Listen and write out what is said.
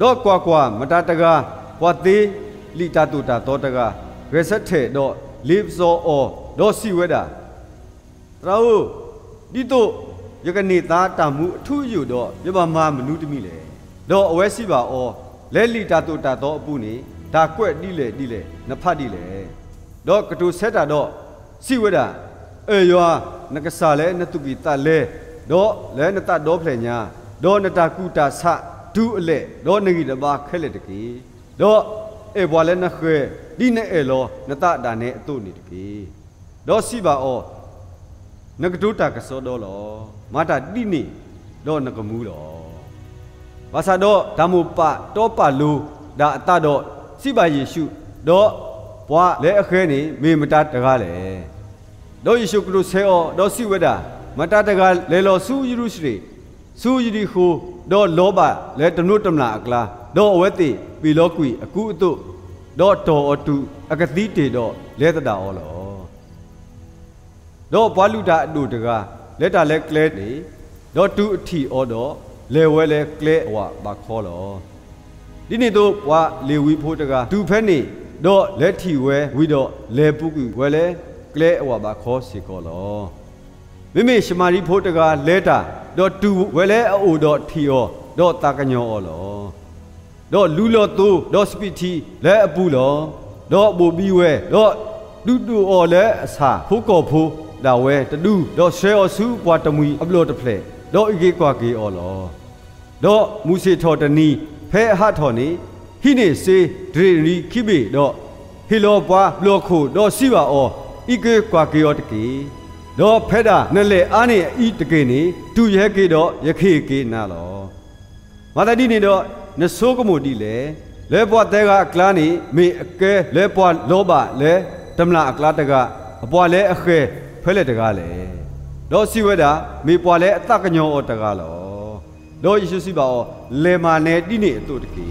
တော့ကွာကွာမတာတကာပွားသေးလီတာတူတာတော့တကာရဆက်ထဲတော့ live so or တော့စီဝဲတာတရာဟုဒီတော့ယကနေ့သားတမှုအထူးယူတော့ပြပါမမနုတမိလေတော့အဝဲစီပါအောလဲလီတာတူတာတော့အပူနေဒါကွက်တိလေတိလေနဖတ်တိလေတော့ကတူဆက်တာတော့စီဝဲတာအေယောနကစားလဲနတုကီတလဲတော့လဲနတတော့ဖလေညာတော့နတကူတာဆ ဒူအလက်တော့နဂီတပါခဲလက်တကီတော့အေဘွာလဲနခွဲဒီနဲ့အေလောနတဒါနဲ့အတုနေတကီတော့စီပါအောနကတူတာကစောတော့လောမာတာတိနေတော့နကမူတော့ဘာသာတော့ဓမ္မပတောပလူဒါအတတော့စိပါယေရှုတော့ဘွာလဲအခဲနေမေမတာတကားလေတော့ယေရှုကရုဆေအောတော့စိဝဒမတာတကားလေလောဆူယရုစရီ ဆူယရီခိုတော့လောဘလဲတနုတမလာအကလာတော့အဝဲတိပီလောကွီအကူအတုတော့တော်အတူအကတိတေတော့လဲတတာဩလောတော့ဘွာလူတာအတူတကားလက်တာလဲကလဲနေတော့တူအထီဩတော့လေဝဲလဲကလဲအဝဘာခေါ်လောဒီနေ့တော့ဘွာလေဝီဖို့တကားဒူဖဲနေတော့လက်ထီဝဲဝီတော့လေပုကူဝဲလဲကလဲအဝဘာခေါ်စီကောလော မိမိရှမာရီဖို့တကားလဲတာတော့တူဝဲလဲအိုတော့ထီရောတော့တာကညောဩလောတော့လူလောတူတော့စပီတီလဲအပူလောတော့ဘူဘီဝဲတော့ဒူဒူအော်လဲအစာဖို့ကောဖို့ဒါဝဲတဒူတော့ရှဲအော်ဆူပွားတမွီအပလိုတဖလက်တော့အေကေကွာကေအော်လောတော့မူစီထော်တနီဖဲအဟထော်နေဟိနေစေဒရီရီခိဘေတော့ဟီလောပွားဘလောခုတော့စီပါအော်အေကေကွာကေအော်တကေ တော့ဖဲတာနဲ့လေအားနေဤတကေနေတူရဲကေတော့ယခေကေနာလောမာတတိနေတော့နဆိုးကမိုတီလေလဲပွားတဲကအကလာနေမေအကဲလဲပွားလောဘလဲတမလာအကလာတကအပွားလဲအခဲဖဲလက်တကားလေတော့စီဝဲတာမေပွားလဲအတကညောတကားလောတော့ယေရှုစီပါအောလေမာနေတိနေအတုတကေ